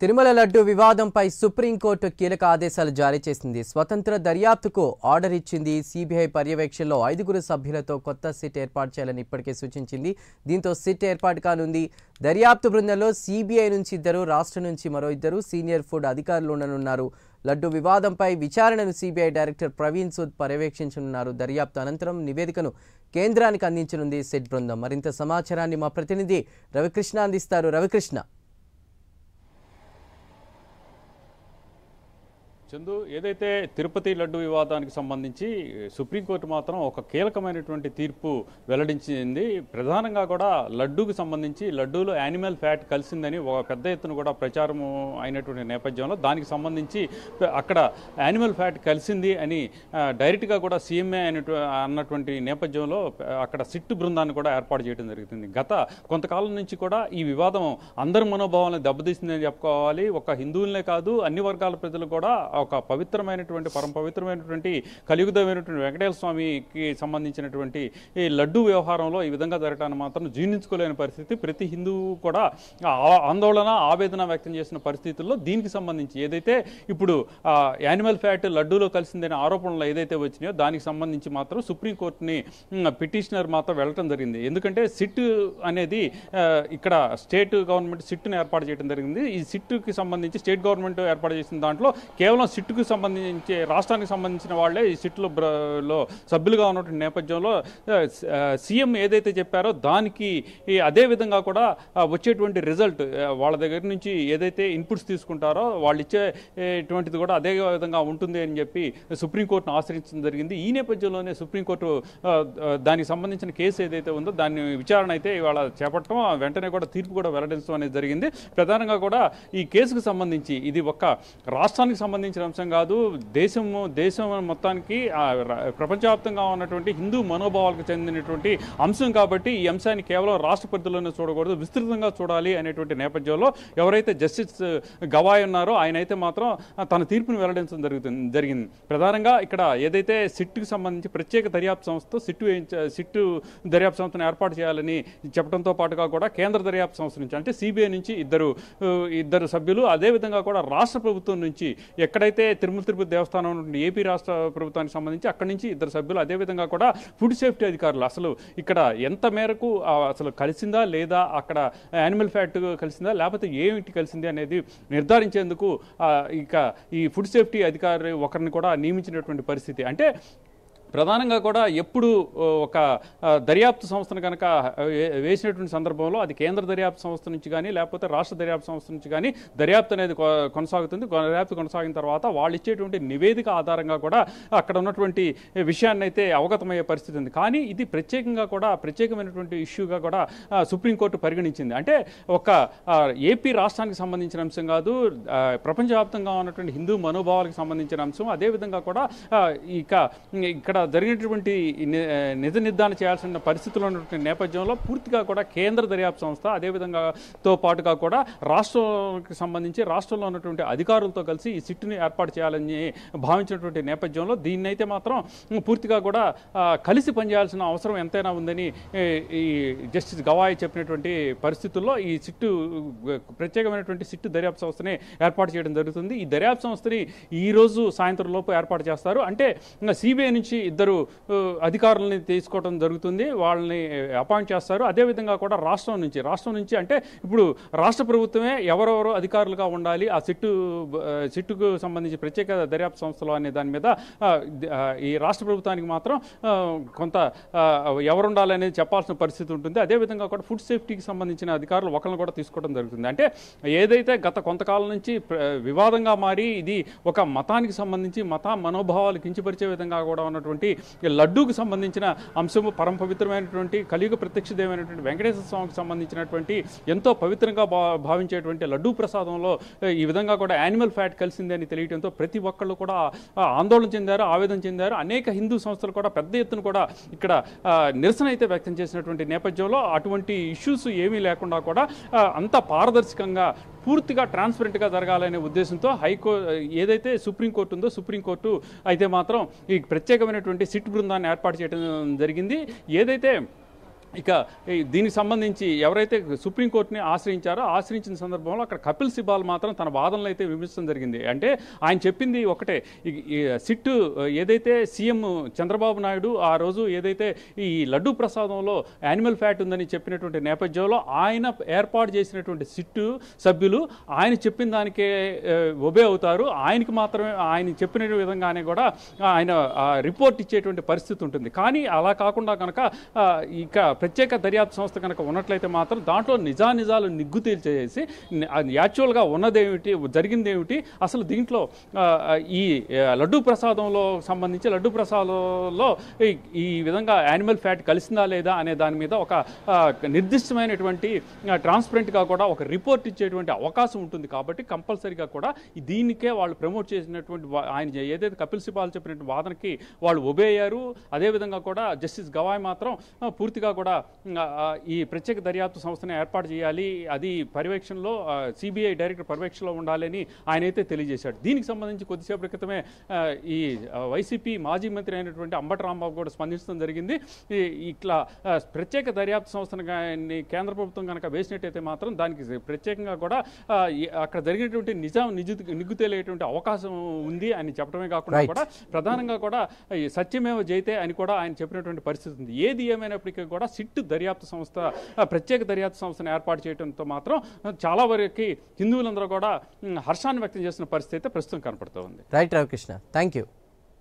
తిరుమల లడ్డు వివాదంపై సుప్రీంకోర్టు కీలక ఆదేశాలు జారీ చేసింది. స్వతంత్ర దర్యాప్తుకు ఆర్డర్ ఇచ్చింది. సిబిఐ పర్యవేక్షణలో ఐదుగురు సభ్యులతో కొత్త సిట్ ఏర్పాటు చేయాలని ఇప్పటికే సూచించింది. దీంతో సిట్ ఏర్పాటు కానుంది. దర్యాప్తు బృందంలో సిబిఐ నుంచి ఇద్దరు రాష్ట్రం నుంచి మరో ఇద్దరు సీనియర్ ఫుడ్ అధికారులు ఉండనున్నారు. లడ్డు వివాదంపై విచారణను సిబిఐ డైరెక్టర్ ప్రవీణ్ సూద్ పర్యవేక్షించనున్నారు. దర్యాప్తు అనంతరం నివేదికను కేంద్రానికి అందించనుంది సిట్ బృందం. మరింత సమాచారాన్ని మా ప్రతినిధి రవికృష్ణ అందిస్తారు. రవికృష్ణ. చందు ఏదైతే తిరుపతి లడ్డు వివాదానికి సంబంధించి సుప్రీంకోర్టు మాత్రం ఒక కీలకమైనటువంటి తీర్పు వెల్లడించింది. ప్రధానంగా కూడా లడ్డూకి సంబంధించి లడ్డూలో యానిమల్ ఫ్యాట్ కలిసిందని ఒక పెద్ద ఎత్తున కూడా ప్రచారం అయినటువంటి నేపథ్యంలో దానికి సంబంధించి అక్కడ యానిమల్ ఫ్యాట్ కలిసింది అని డైరెక్ట్గా కూడా సీఎంఏ అయినటు అన్నటువంటి నేపథ్యంలో అక్కడ సిట్టు బృందాన్ని కూడా ఏర్పాటు చేయడం జరుగుతుంది. గత కొంతకాలం నుంచి కూడా ఈ వివాదం అందరి మనోభావాలను దెబ్బతీసిందని చెప్పుకోవాలి. ఒక హిందువులనే కాదు అన్ని వర్గాల ప్రజలు కూడా ఒక పవిత్రమైనటువంటి పరమ పవిత్రమైనటువంటి కలియుగమైనటువంటి వెంకటేశ్వర స్వామికి సంబంధించినటువంటి ఈ లడ్డు వ్యవహారంలో ఈ విధంగా జరగటాన్ని మాత్రం జీర్ణించుకోలేని పరిస్థితి. ప్రతి హిందువు కూడా ఆ- ఆందోళన ఆవేదన వ్యక్తం చేసిన పరిస్థితుల్లో దీనికి సంబంధించి ఏదైతే ఇప్పుడు యానిమల్ ఫ్యాట్ లడ్డూలో కలిసిందనే ఆరోపణలు ఏదైతే వచ్చినాయో దానికి సంబంధించి మాత్రం సుప్రీంకోర్టుని పిటిషనర్ మాత్రం వెళ్ళటం జరిగింది. ఎందుకంటే సిట్ అనేది ఇక్కడ స్టేట్ గవర్నమెంట్ సిట్ను ఏర్పాటు చేయడం జరిగింది. ఈ సిట్కి సంబంధించి స్టేట్ గవర్నమెంట్ ఏర్పాటు చేసిన దాంట్లో కేవలం సిట్కు సంబంధించి రాష్ట్రానికి సంబంధించిన వాళ్ళే ఈ సిట్లో లో సభ్యులుగా ఉన్నటువంటి నేపథ్యంలో సీఎం ఏదైతే చెప్పారో దానికి అదే విధంగా కూడా వచ్చేటువంటి రిజల్ట్ వాళ్ళ దగ్గర నుంచి ఏదైతే ఇన్పుట్స్ తీసుకుంటారో వాళ్ళు ఇచ్చేటువంటిది కూడా అదే విధంగా ఉంటుంది అని చెప్పి సుప్రీంకోర్టును ఆశ్రయించడం జరిగింది. ఈ నేపథ్యంలోనే సుప్రీంకోర్టు దానికి సంబంధించిన కేసు ఏదైతే ఉందో దాన్ని విచారణ అయితే ఇవాళ చేపట్టడం వెంటనే కూడా తీర్పు కూడా వెల్లడించడం అనేది జరిగింది. ప్రధానంగా కూడా ఈ కేసుకు సంబంధించి ఇది ఒక రాష్ట్రానికి సంబంధించి సంబంధించిన అంశం కాదు. దేశము దేశం మొత్తానికి ప్రపంచవ్యాప్తంగా ఉన్నటువంటి హిందూ మనోభావాలకు చెందినటువంటి అంశం కాబట్టి ఈ అంశాన్ని కేవలం రాష్ట్ర పరిధిలోనే చూడకూడదు. విస్తృతంగా చూడాలి అనేటువంటి నేపథ్యంలో ఎవరైతే జస్టిస్ uh, గవాయ్ ఉన్నారో ఆయన అయితే మాత్రం తన తీర్పును వెల్లడించడం జరుగుతుంది జరిగింది. ప్రధానంగా ఇక్కడ ఏదైతే సిట్టుకు సంబంధించి ప్రత్యేక దర్యాప్తు సంస్థ సిట్టు సిట్టు దర్యాప్తు సంస్థను ఏర్పాటు చేయాలని చెప్పడంతో పాటుగా కూడా కేంద్ర దర్యాప్తు సంస్థ నుంచి అంటే సిబిఐ నుంచి ఇద్దరు uh, ఇద్దరు సభ్యులు అదేవిధంగా కూడా రాష్ట్ర ప్రభుత్వం నుంచి ఎక్కడ ఎక్కడైతే తిరుమల తిరుపతి దేవస్థానం నుండి ఏపీ రాష్ట్ర ప్రభుత్వానికి సంబంధించి అక్కడి నుంచి ఇద్దరు సభ్యులు అదేవిధంగా కూడా ఫుడ్ సేఫ్టీ అధికారులు అసలు ఇక్కడ ఎంత మేరకు అసలు కలిసిందా లేదా అక్కడ యానిమల్ ఫ్యాట్ కలిసిందా లేకపోతే ఏమిటి కలిసింది అనేది నిర్ధారించేందుకు ఇక ఈ ఫుడ్ సేఫ్టీ అధికారి ఒకరిని కూడా నియమించినటువంటి పరిస్థితి. అంటే ప్రధానంగా కూడా ఎప్పుడు ఒక దర్యాప్తు సంస్థను కనుక వే- వేసినటువంటి సందర్భంలో అది కేంద్ర దర్యాప్తు సంస్థ నుంచి కానీ లేకపోతే రాష్ట్ర దర్యాప్తు సంస్థ నుంచి కానీ దర్యాప్తు అనేది కొనసాగుతుంది. దర్యాప్తు కొనసాగిన తర్వాత వాళ్ళు ఇచ్చేటువంటి నివేదిక ఆధారంగా కూడా అక్కడ ఉన్నటువంటి విషయాన్ని అయితే అవగతమయ్యే పరిస్థితి ఉంది. కానీ ఇది ప్రత్యేకంగా కూడా ప్రత్యేకమైనటువంటి ఇష్యూగా కూడా సుప్రీంకోర్టు పరిగణించింది. అంటే ఒక ఏపీ రాష్ట్రానికి సంబంధించిన అంశం కాదు ప్రపంచవ్యాప్తంగా ఉన్నటువంటి హిందూ మనోభావాలకు సంబంధించిన అంశం. అదేవిధంగా కూడా ఇక ఇక్కడ జరిగినటువంటి నిజ నిర్ధారణ చేయాల్సిన పరిస్థితులు ఉన్నటువంటి నేపథ్యంలో పూర్తిగా కూడా కేంద్ర దర్యాప్తు సంస్థ అదేవిధంగా తో పాటుగా కూడా రాష్ట్రానికి సంబంధించి రాష్ట్రంలో ఉన్నటువంటి అధికారులతో కలిసి ఈ సిట్టుని ఏర్పాటు చేయాలని భావించినటువంటి నేపథ్యంలో దీన్ని అయితే మాత్రం పూర్తిగా కూడా కలిసి పనిచేయాల్సిన అవసరం ఎంతైనా ఉందని ఈ జస్టిస్ గవాయ్ చెప్పినటువంటి పరిస్థితుల్లో ఈ సిట్టు ప్రత్యేకమైనటువంటి సిట్టు దర్యాప్తు సంస్థని ఏర్పాటు చేయడం జరుగుతుంది. ఈ దర్యాప్తు సంస్థని ఈ రోజు సాయంత్రం లోపు ఏర్పాటు చేస్తారు. అంటే సిబిఐ నుంచి ఇద్దరు అధికారులని తీసుకోవడం జరుగుతుంది వాళ్ళని అపాయింట్ చేస్తారు. అదేవిధంగా కూడా రాష్ట్రం నుంచి రాష్ట్రం నుంచి అంటే ఇప్పుడు రాష్ట్ర ప్రభుత్వమే ఎవరెవరు అధికారులుగా ఉండాలి ఆ సిట్టు సిట్టుకు సంబంధించి ప్రత్యేక దర్యాప్తు సంస్థలు అనే దాని మీద ఈ రాష్ట్ర ప్రభుత్వానికి మాత్రం కొంత ఎవరు ఉండాలనేది చెప్పాల్సిన పరిస్థితి ఉంటుంది. అదేవిధంగా కూడా ఫుడ్ సేఫ్టీకి సంబంధించిన అధికారులు ఒకరిని కూడా తీసుకోవడం జరుగుతుంది. అంటే ఏదైతే గత కొంతకాలం నుంచి వివాదంగా మారి ఇది ఒక మతానికి సంబంధించి మత మనోభావాలు కించపరిచే విధంగా కూడా ఉన్నటువంటి ఈ లడ్డూకు సంబంధించిన అంశము పరమ పవిత్రమైనటువంటి కలియుగ ప్రత్యక్షదేమైనటువంటి వెంకటేశ్వర స్వామికి సంబంధించినటువంటి ఎంతో పవిత్రంగా భావించేటువంటి లడ్డూ ప్రసాదంలో ఈ విధంగా కూడా యానిమల్ ఫ్యాట్ కలిసింది అని తెలియడంతో ప్రతి ఒక్కళ్ళు కూడా ఆందోళన చెందారు ఆవేదన చెందారు. అనేక హిందూ సంస్థలు కూడా పెద్ద ఎత్తున కూడా ఇక్కడ నిరసన అయితే వ్యక్తం చేసినటువంటి నేపథ్యంలో అటువంటి ఇష్యూస్ ఏమీ లేకుండా కూడా అంత పారదర్శకంగా పూర్తిగా ట్రాన్స్పరెంట్గా జరగాలనే ఉద్దేశంతో హైకో ఏదైతే సుప్రీంకోర్టు ఉందో సుప్రీంకోర్టు అయితే మాత్రం ఈ ప్రత్యేకమైనటువంటి సిట్ బృందాన్ని ఏర్పాటు చేయడం జరిగింది. ఏదైతే ఇక దీనికి సంబంధించి ఎవరైతే సుప్రీంకోర్టుని ఆశ్రయించారో ఆశ్రయించిన సందర్భంలో అక్కడ కపిల్ సిబాల్ మాత్రం తన వాదనలు అయితే విమర్శించడం జరిగింది. అంటే ఆయన చెప్పింది ఒకటే సిట్ సిట్టు ఏదైతే సీఎం చంద్రబాబు నాయుడు ఆ రోజు ఏదైతే ఈ లడ్డు ప్రసాదంలో యానిమల్ ఫ్యాట్ ఉందని చెప్పినటువంటి నేపథ్యంలో ఆయన ఏర్పాటు చేసినటువంటి సిట్టు సభ్యులు ఆయన చెప్పిన దానికే ఒబే అవుతారు. ఆయనకి మాత్రమే ఆయన చెప్పిన విధంగానే కూడా ఆయన రిపోర్ట్ ఇచ్చేటువంటి పరిస్థితి ఉంటుంది. కానీ అలా కాకుండా కనుక ఇక ప్రత్యేక దర్యాప్తు సంస్థ కనుక ఉన్నట్లయితే మాత్రం దాంట్లో నిజానిజాలు నిగ్గు తేల్చేసి యాక్చువల్గా ఉన్నదేమిటి జరిగిందేమిటి అసలు దీంట్లో ఈ లడ్డూ ప్రసాదంలో సంబంధించి లడ్డూ ప్రసాదంలో ఈ- ఈ విధంగా యానిమల్ ఫ్యాట్ కలిసిందా లేదా అనే దాని మీద ఒక నిర్దిష్టమైనటువంటి ట్రాన్స్పరెంట్గా కూడా ఒక రిపోర్ట్ ఇచ్చేటువంటి అవకాశం ఉంటుంది. కాబట్టి కంపల్సరీగా కూడా దీనికే వాళ్ళు ప్రమోట్ చేసినటువంటి ఆయన ఏదైతే కపిల్ సిబాల్ చెప్పినటువంటి వాదనకి వాళ్ళు ఒబే అయ్యారు అదేవిధంగా కూడా జస్టిస్ గవాయ్ మాత్రం పూర్తిగా కూడా ఈ ప్రత్యేక దర్యాప్తు సంస్థను ఏర్పాటు చేయాలి అది పర్యవేక్షణలో సిబిఐ డైరెక్టర్ పర్యవేక్షణలో ఉండాలని ఆయన అయితే తెలియజేశాడు. దీనికి సంబంధించి కొద్దిసేపటి క్రితమే ఈ వైసీపీ మాజీ మంత్రి అయినటువంటి అంబటి రాంబాబు కూడా స్పందించడం జరిగింది. ఇట్లా ప్రత్యేక దర్యాప్తు సంస్థను కేంద్ర ప్రభుత్వం కనుక వేసినట్టయితే మాత్రం దానికి ప్రత్యేకంగా కూడా అక్కడ జరిగినటువంటి నిజాం నిజు నిగ్గు తేలేటువంటి అవకాశం ఉంది అని చెప్పడమే కాకుండా. కూడా ప్రధానంగా కూడా సత్యమేవ జైతే అని కూడా ఆయన చెప్పినటువంటి పరిస్థితి ఉంది. ఏది ఏమైనప్పటికీ కూడా సిట్ దర్యాప్తు సంస్థ ప్రత్యేక దర్యాప్తు సంస్థను ఏర్పాటు చేయడంతో మాత్రం చాలా వరకు హిందువులందరూ కూడా హర్షాన్ని వ్యక్తం చేసిన పరిస్థితి అయితే ప్రస్తుతం కనపడుతూ ఉంది. Right Ramakrishna thank you